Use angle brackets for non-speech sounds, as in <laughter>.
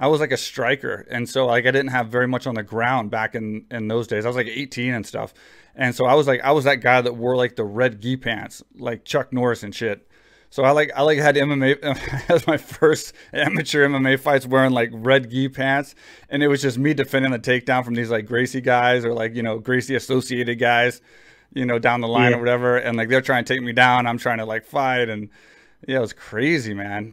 I was like a striker, and so like I didn't have very much on the ground back in in those days. I was like 18 and stuff, and so I was like I was that guy that wore like the red gi pants, like Chuck Norris and shit. So I like I like had MMA as <laughs> my first amateur MMA fights wearing like red gi pants, and it was just me defending the takedown from these like Gracie guys or like you know Gracie associated guys, you know down the line yeah. or whatever, and like they're trying to take me down. I'm trying to like fight, and yeah, it was crazy, man.